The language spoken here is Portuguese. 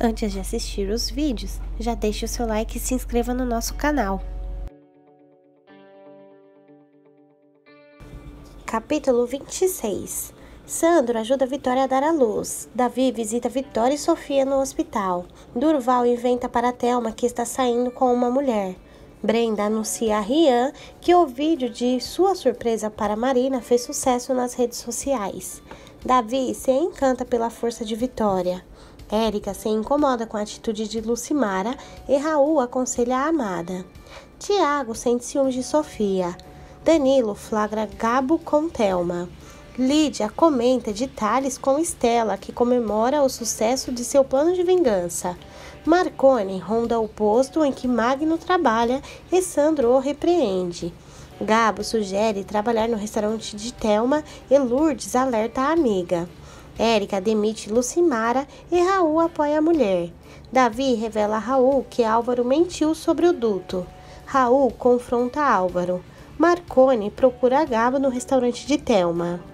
Antes de assistir os vídeos, já deixe o seu like e se inscreva no nosso canal. Capítulo 26 Sandro ajuda Vitória a dar à luz. Davi visita Vitória e Sofia no hospital. Durval inventa para Thelma que está saindo com uma mulher. Brenda anuncia a Rian que o vídeo de sua surpresa para Marina fez sucesso nas redes sociais. Davi se encanta pela força de Vitória. Érica se incomoda com a atitude de Lucimara e Raul aconselha a amada. Tiago sente ciúmes de Sofia. Danilo flagra Gabo com Thelma. Lídia comenta detalhes com Estela, que comemora o sucesso de seu plano de vingança. Marcone ronda o posto em que Magno trabalha e Sandro o repreende. Gabo sugere trabalhar no restaurante de Thelma e Lourdes alerta a amiga. Érica demite Lucimara e Raul apoia a mulher. Davi revela a Raul que Álvaro mentiu sobre o duto. Raul confronta Álvaro. Marcone procura Gabo no restaurante de Thelma.